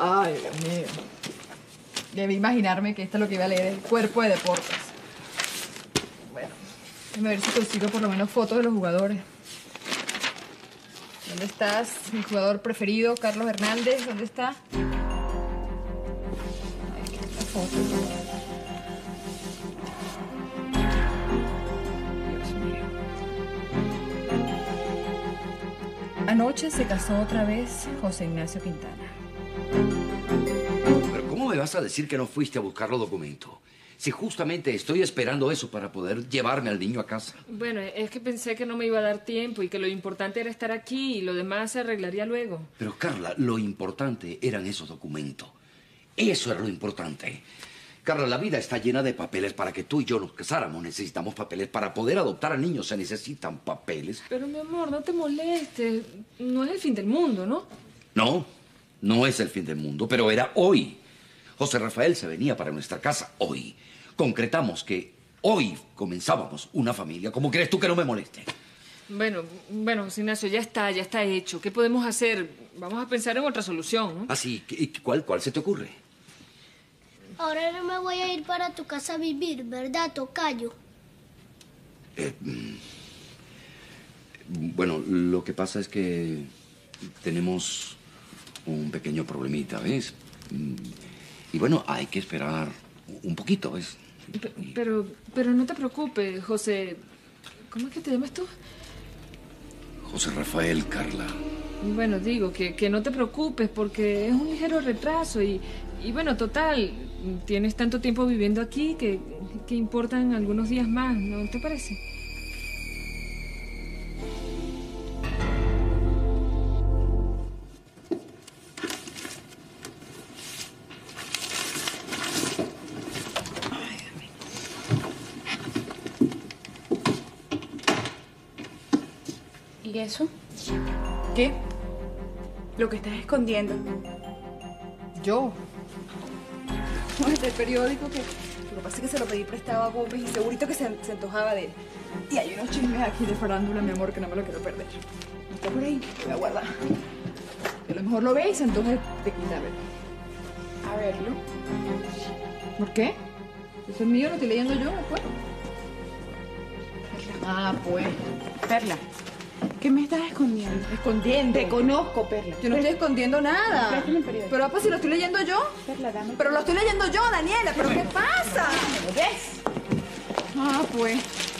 Ay, Dios mío. Debí imaginarme que esto es lo que iba a leer el cuerpo de deportes. Bueno, déjame ver si consigo por lo menos fotos de los jugadores. ¿Dónde estás? Mi jugador preferido, Carlos Hernández. ¿Dónde está? Foto. Dios mío. Anoche se casó otra vez José Ignacio Quintana. Pero ¿cómo me vas a decir que no fuiste a buscar los documentos? Si justamente estoy esperando eso para poder llevarme al niño a casa. Bueno, es que pensé que no me iba a dar tiempo y que lo importante era estar aquí y lo demás se arreglaría luego. Pero Carla, lo importante eran esos documentos. Eso era lo importante. Carla, la vida está llena de papeles para que tú y yo nos casáramos. Necesitamos papeles. Para poder adoptar al niño se necesitan papeles. Pero mi amor, no te molestes. No es el fin del mundo, ¿no? No, no es el fin del mundo, pero era hoy. José Rafael se venía para nuestra casa hoy. Concretamos que hoy comenzábamos una familia. ¿Cómo crees tú que no me moleste? Bueno, bueno, José Ignacio, ya está, ya está hecho. ¿Qué podemos hacer? Vamos a pensar en otra solución, ¿no? Así, ¿cuál, ¿cuál se te ocurre? Ahora no me voy a ir para tu casa a vivir, ¿verdad, Tocayo? Eh, mm, bueno, lo que pasa es que tenemos un pequeño problemita, ¿ves? Mm, Y bueno, hay que esperar un poquito, ¿ves? Pe- Pero, pero no te preocupes, José. ¿Cómo es que te llamas tú? José Rafael, Carla. Bueno, digo que, que no te preocupes porque es un ligero retraso y, y bueno, total, tienes tanto tiempo viviendo aquí que, que importan algunos días más, ¿no te parece? ¿Y eso? ¿Qué? Lo que estás escondiendo. Yo. No, es del periódico que lo que pasa es que se lo pedí prestado a Gómez y segurito que se, se antojaba de él. Y hay unos chismes aquí de farándula, mi amor, que no me lo quiero perder. Está por ahí, lo voy a guardar. Que a lo mejor lo ve y se antoja de quitarlo. A verlo. ¿Por qué? Eso es mío, lo estoy leyendo yo, pues. Ah, pues. Perla, ¿qué me estás escondiendo? Escondiendo. Te conozco, Perla. Yo no estoy escondiendo nada. Pero, papá, si lo estoy leyendo yo. Perla, dame. Pero lo estoy leyendo yo, Daniela. ¿Pero qué pasa? ¿Lo ves? Ah, pues.